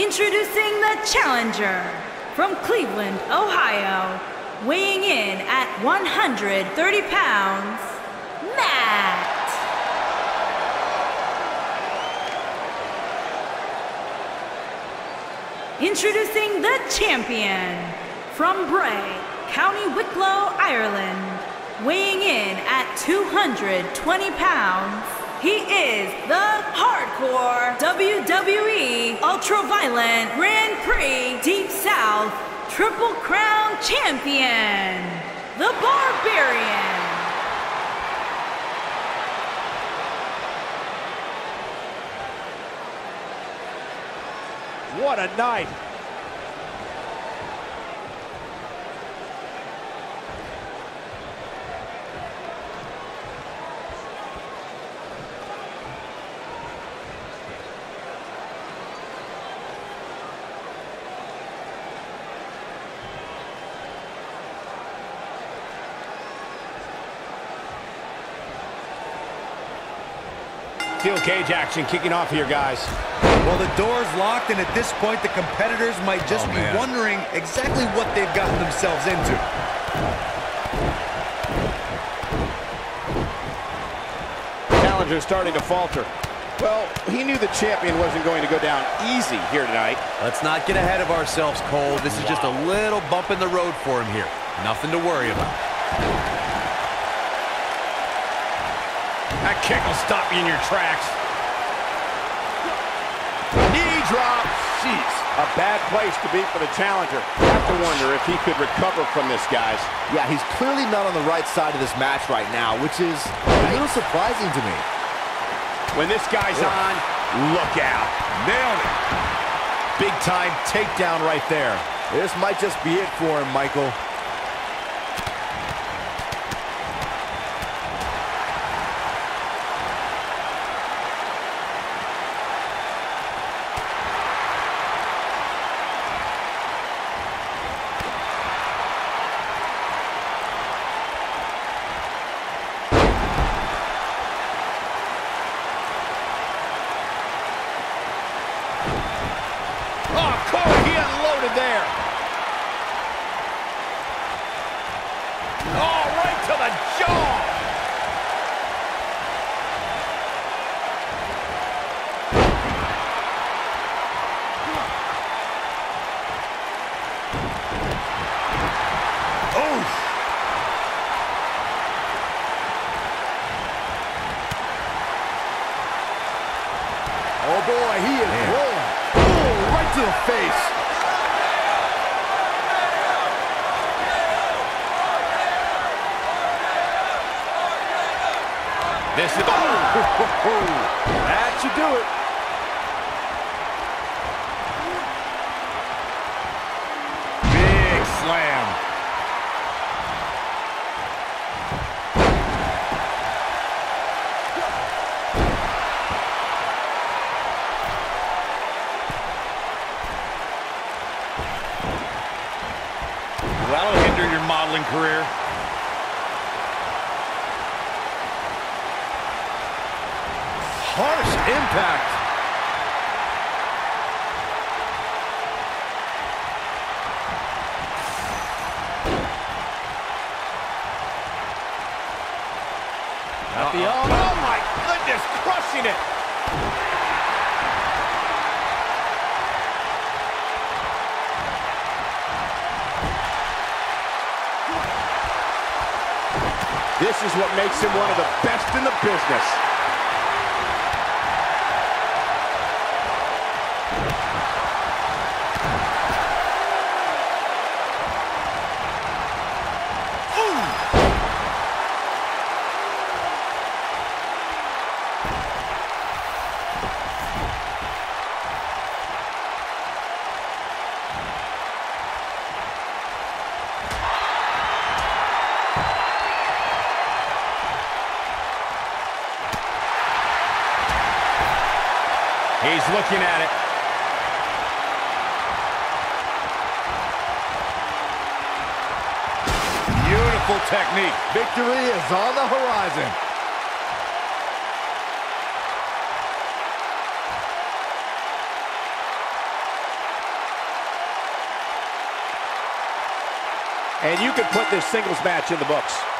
Introducing the challenger from Cleveland, Ohio, weighing in at 130 pounds, Matt. Introducing the champion from Bray, County Wicklow, Ireland, weighing in at 220 pounds, he is the Hardcore WWE Ultraviolent Grand Prix Deep South Triple Crown Champion, the Barbarian. What a night. Steel cage action kicking off here, guys. Well, the door's locked, and at this point, the competitors might just Oh, be man. wondering exactly what they've gotten themselves into. Challenger starting to falter. Well, he knew the champion wasn't going to go down easy here tonight. Let's not get ahead of ourselves, Cole. This is just a little bump in the road for him here. Nothing to worry about. That kick will stop you in your tracks. Knee drop. Jeez. A bad place to be for the challenger. I Have to wonder if he could recover from this, guys. Yeah, he's clearly not on the right side of this match right now, which is a little surprising to me. When this guy's on, look out. Nailed it. Big time takedown right there. This might just be it for him, Michael. Oh, Cole, he unloaded there. Oh, right to the jaw. Oh, Oh boy, he is rolling. Oh, right to the face. This is... That should do it. Modeling career. Harsh impact. At the arm. Oh, my goodness, crushing it. This is what makes him one of the best in the business. He's looking at it. Beautiful technique. Victory is on the horizon. And you can put this singles match in the books.